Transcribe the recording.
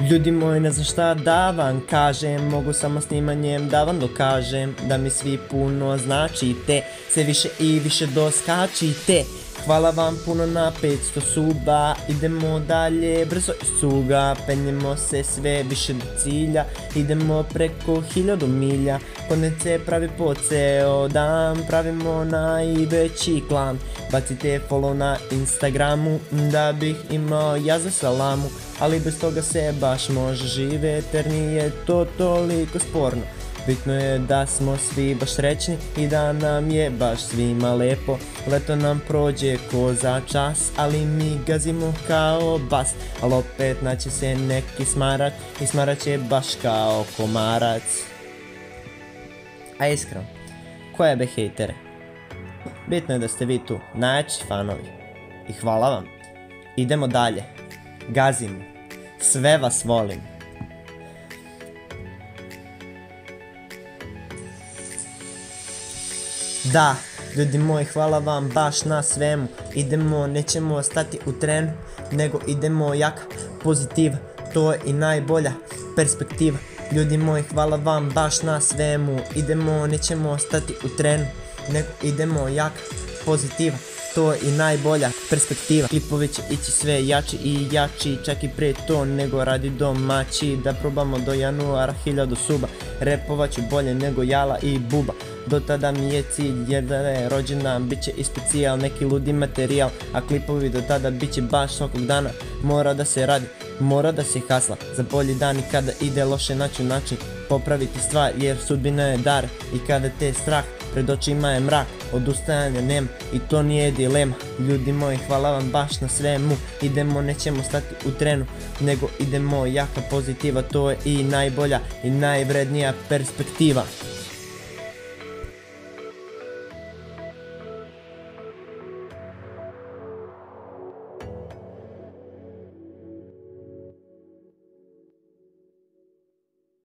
Ljudi moji ne znam šta da vam kažem Mogu samo snimanjem da vam dokažem Da mi svi puno značite Sve više i više doskačite. Hvala vam puno na 500 suba Idemo dalje brzo iz cuga Penjemo se sve više do cilja Idemo preko hiljadu milja Konece pravi po ceo dan Pravimo najveći klan Bacite follow na Instagramu Da bih imao ja za salamu Ali bez toga se baš može živjeti Jer nije to toliko sporno. Bitno je da smo svi baš srećni i da nam je baš svima lepo. Leto nam prođe ko za čas, ali mi gazimo kao bas. Ali opet naće se neki smarat i smarat će baš kao komarac A iskreno, koje be hejtere? Bitno je da ste vi tu, najjači fanovi. I hvala vam. Idemo dalje. Gazimo. Sve vas volim. Da, ljudi moji, hvala vam baš na svemu. Idemo, nećemo stati u trenu, nego idemo jak pozitiv. To je i najbolja perspektiva. Ljudi moji, hvala vam baš na svemu. Idemo, nećemo stati u trenu, nego idemo jak pozitiva. To je i najbolja perspektiva. Klipovi će ići sve jači i jači Čak i prije to nego radi domaći. Da probamo do januara hiljadu suba. Repovat ću bolje nego Jala i Buba. Do tada mi je cilj jer da je rođena Bit će i specijal, neki ludi materijal A klipovi do tada bit će baš svakog dana. Mora da se radi, mora da se hasla Za bolji dan i kada ide loše naći način Popraviti stvar jer sudbina je dar I kada te je strah, pred očima je mrak Odustajanja nema i to nije dilema. Ljudi moji hvala vam baš na svemu. Idemo nećemo stati u trenu Nego idemo jaka pozitiva To je i najbolja i najvrednija perspektiva